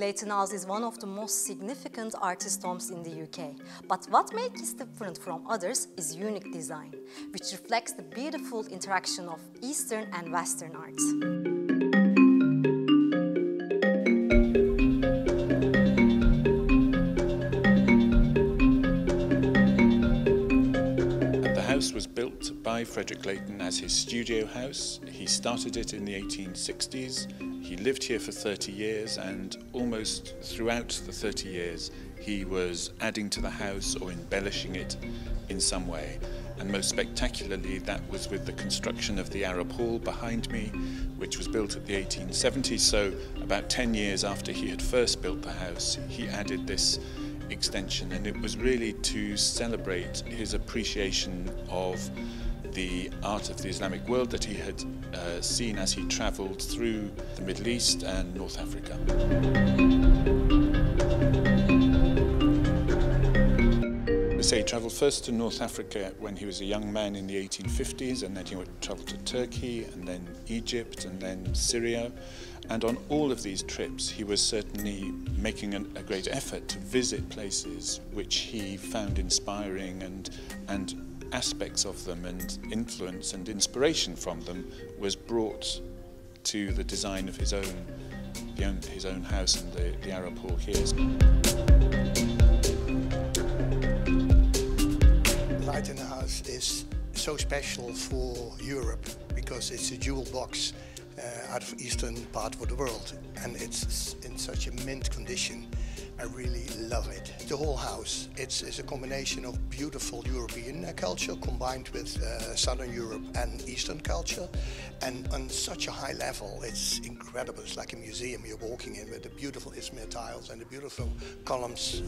Leighton House is one of the most significant artist homes in the UK. But what makes it different from others is unique design, which reflects the beautiful interaction of Eastern and Western arts. The house was built Frederick Leighton as his studio house. He started it in the 1860s. He lived here for 30 years and almost throughout the 30 years he was adding to the house or embellishing it in some way. And most spectacularly that was with the construction of the Arab Hall behind me, which was built at the 1870s. So about 10 years after he had first built the house, he added this extension and it was really to celebrate his appreciation of the art of the Islamic world that he had uh, seen as he travelled through the Middle East and North Africa. So he travelled first to North Africa when he was a young man in the 1850s and then he went travelled to Turkey and then Egypt and then Syria and on all of these trips he was certainly making an, a great effort to visit places which he found inspiring and and aspects of them and influence and inspiration from them was brought to the design of his own, his own house and the, the Arab Hall here. Leighton House is so special for Europe because it's a jewel box uh, out of eastern part of the world and it's in such a mint condition. I really love it. The whole house, it's, it's a combination of beautiful European uh, culture combined with uh, Southern Europe and Eastern culture and on such a high level, it's incredible. It's like a museum you're walking in with the beautiful Iznik tiles and the beautiful columns.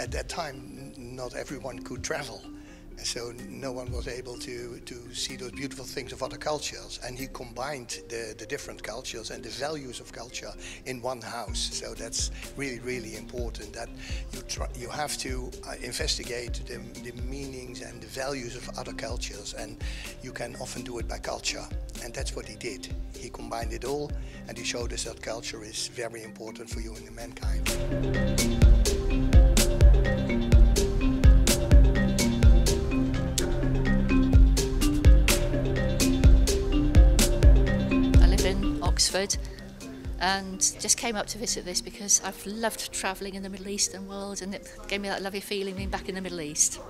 at that time, not everyone could travel. So no one was able to, to see those beautiful things of other cultures. And he combined the, the different cultures and the values of culture in one house. So that's really, really important that you, try, you have to uh, investigate the, the meanings and the values of other cultures. And you can often do it by culture. And that's what he did. He combined it all and he showed us that culture is very important for you and mankind. Oxford and just came up to visit this because I've loved travelling in the Middle Eastern world and it gave me that lovely feeling being back in the Middle East.